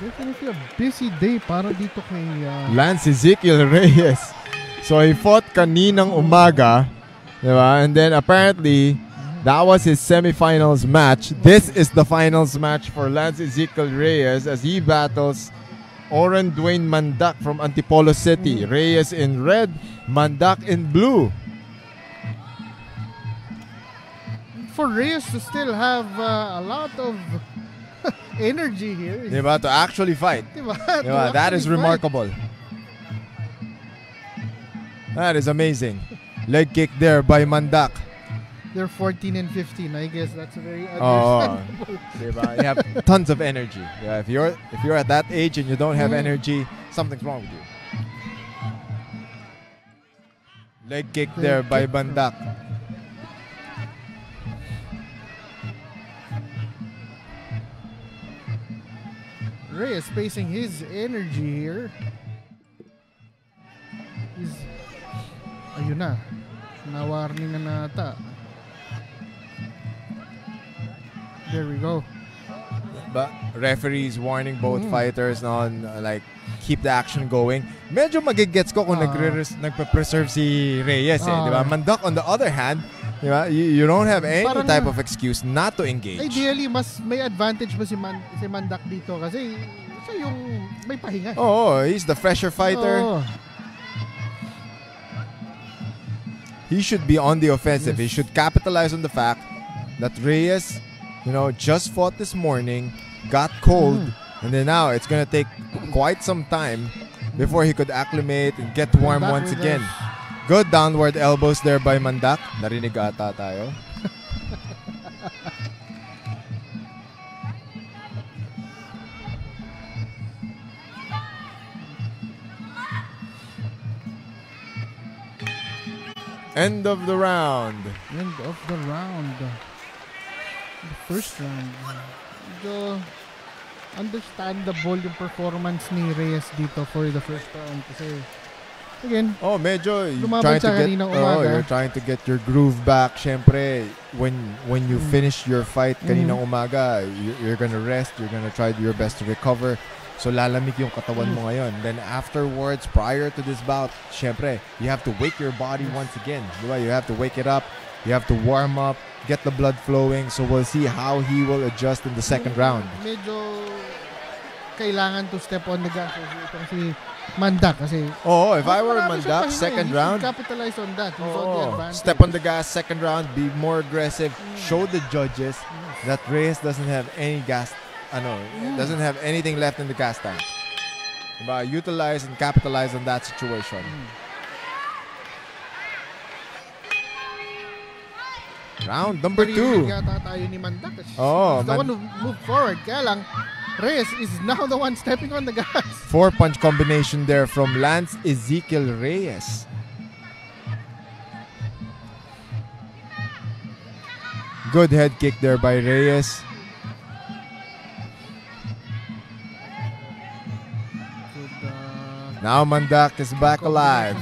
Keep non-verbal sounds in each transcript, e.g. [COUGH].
Definitely a busy day para dito kay uh, Lance Ezekiel Reyes. So he fought kaninang umaga, diba? And then apparently that was his semifinals match. This is the finals match for Lance Ezekiel Reyes as he battles Oren Dwayne Mandak from Antipolo City. Reyes in red, Mandak in blue. For Reyes to still have uh, a lot of [LAUGHS] energy here. Diba? To actually fight. Diba? Diba? That is actually fight. remarkable. That is amazing. Leg kick there by Mandac. They're 14 and 15. I guess that's a very Oh, understandable. [LAUGHS] diba? You have tons of energy. Yeah, if you're if you're at that age and you don't have Mm. energy, something's wrong with you. Leg kick Leg there by kick from- Mandac. Reyes facing his energy here. He's ayun na. Na-warning na nata. There we go. But referees warning both Mm. fighters on uh, like keep the action going. Medyo magigets ko kung Ah. nagre nagpe-preserve si Reyes eh, Ah. di ba? Mandac on the other hand, di ba? You, you don't have any Parang- type of excuse not to engage. Ideally, mas may advantage ba si, Man, si Mandac dito kasi siya yung may pahinga. Oh, he's the fresher fighter. Oo. he should be on the offensive. He should capitalize on the fact that Reyes, you know, just fought this morning, got cold, Mm. and then now it's gonna take quite some time before he could acclimate and get warm once again. Good downward elbows there by Mandac. Narinig ata tayo. End of the round. End of the round. The first round. Medyo understandable yung performance ni Reyes dito for the first round kasi again, Oh, medyo to siya get kaninang oh, umaga. you're trying to get your groove back. Syempre, when when you Mm. finish your fight kaninang Mhm. umaga, you, you're gonna rest, you're gonna try your best to recover. So lalamig yung katawan mo ngayon. Then afterwards, prior to this bout, syempre, you have to wake your body once again. Di ba? You have to wake it up. You have to warm up, get the blood flowing. So we'll see how he will adjust in the second round. medyo kailangan to step on the gas itong si Mandak kasi Oh, if I were Mandak, eh. second should round, capitalize on that. He's on the Oh, advantage. step on the gas, second round, be more aggressive. Show the judges that Reyes doesn't have any gas, ano, doesn't have anything left in the gas tank. Diba? Utilize and capitalize on that situation. Round number two. Parinig yata tayo ni Mandak. Oh, He's the Man- moved forward. Kaya lang, Reyes is now the one stepping on the gas. [LAUGHS] Four punch combination there from Lhance Ezikiel Reyes. Good head kick there by Reyes. Now Mandac is back alive.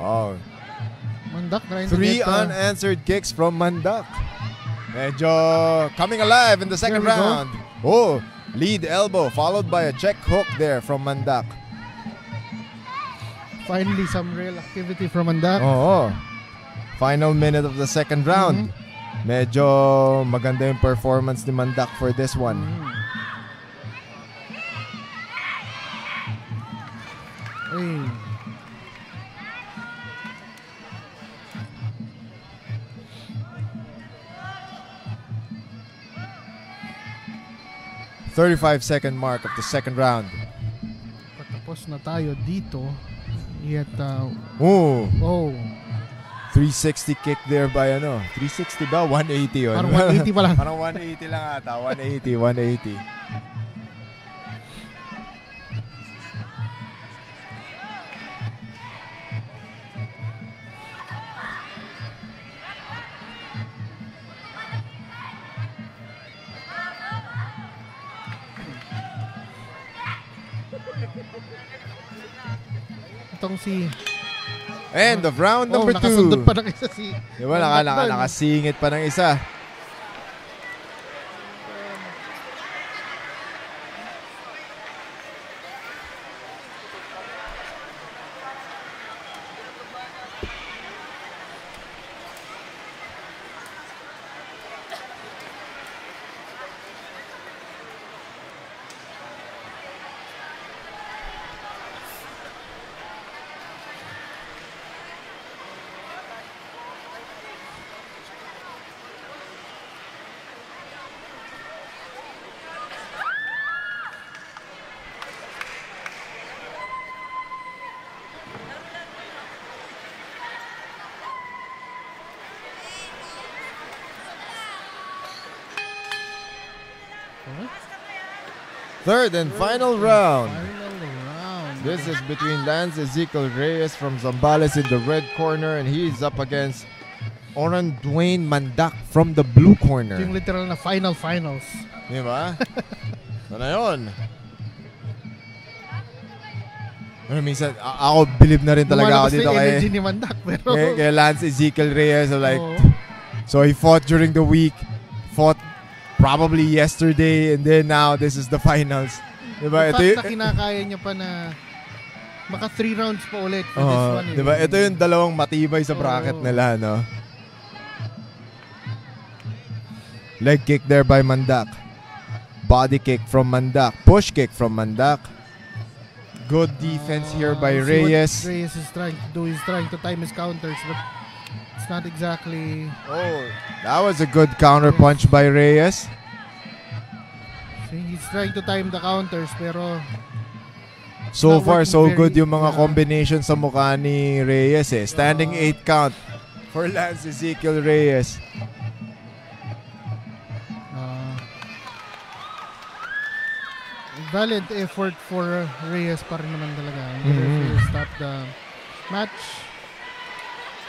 Oh, Mandac trying three to get, uh, unanswered kicks from Mandac. Medyo coming alive in the second There we go. round. Oh, lead elbow followed by a check hook there from Mandac. finally some real activity from Mandac. Oo. Final minute of the second round. Mm-hmm. Medyo maganda yung performance ni Mandac for this one. 35 second mark of the second round. Patapos na tayo dito. Yet, uh, oh. oh. 360 kick there by ano? 360 ba? 180 yun. Parang 180 pa lang. [LAUGHS] Parang 180 lang ata. 180, 180. Itong si... End of round number oh, two. nakasundot pa ng isa si... Di ba? Naka, naka, nakasingit pa ng isa. Third and final round. Final round. This is between Lhance Ezikiel Reyes from Zambales in the red corner and he's up against Oren Dwyne Mandac from the blue Ito corner. yung literal na final finals. Di ba? [LAUGHS] Ano na yun? Ano, minsan, ako believe na rin talaga ako dito kay, energy ni Mandac. Pero... kay, kay Lhance Ezikiel Reyes. So like, Oo. so he fought during the week, fought probably yesterday, and then now this is the finals. Di ba? The Ito fact y- na kinakaya niya pa na maka three rounds pa ulit for this Oo, one. eh. di ba? Ito yung dalawang matibay sa bracket Oo. nila, no? Leg kick there by Mandak. Body kick from Mandak. Push kick from Mandak. Good defense here by Uh, what Reyes. Reyes is trying to do. He's trying to time his counters, but not exactly. Oh, that was a good counter punch by Reyes. See, he's trying to time the counters, pero So far, so very- good yung mga yeah. combination sa mukha ni Reyes eh. Standing 8 count for Lhance Ezikiel Reyes. uh, valiant effort for Reyes pa rin naman talaga. And the Mhm. referee stopped the match.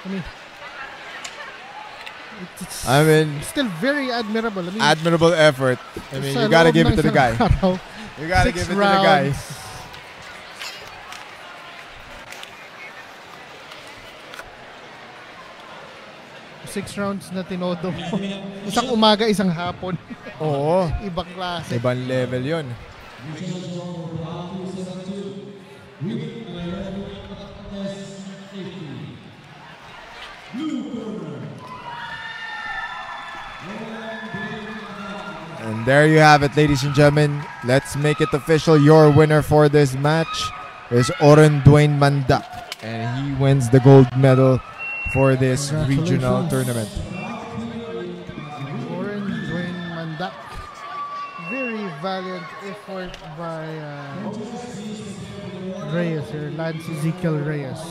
I mean, it's I [SIGHS] mean, still very admirable. I mean, admirable effort. I mean, you gotta give it to the guy. araw, You gotta give it to the guy. rounds. Six rounds na tinodo mo. [LAUGHS] isang umaga, isang hapon. Oo. [LAUGHS] Ibang klase. Ibang level yun. And there you have it, ladies and gentlemen. Let's make it official. Your winner for this match is Oren Dwyne Mandac. And he wins the gold medal for this regional tournament. Warren Dwyne Mandac. Very valiant effort by uh, Reyes or Lhance Ezikiel Reyes.